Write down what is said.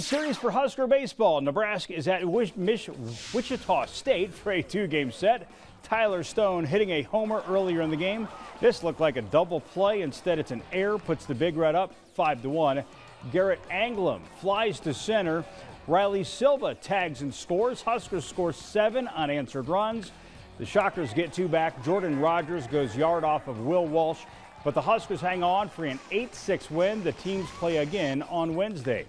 Series for Husker baseball. Nebraska is at Wichita State for a two-game set. Tyler Stone hitting a homer earlier in the game. This looked like a double play. Instead, it's an air. Puts the Big Red up 5 to 1. Garrett Anglim flies to center. Riley Silva tags and scores. Huskers score seven unanswered runs. The Shockers get two back. Jordan Rogers goes yard off of Will Walsh. But the Huskers hang on for an 8-6 win. The teams play again on Wednesday.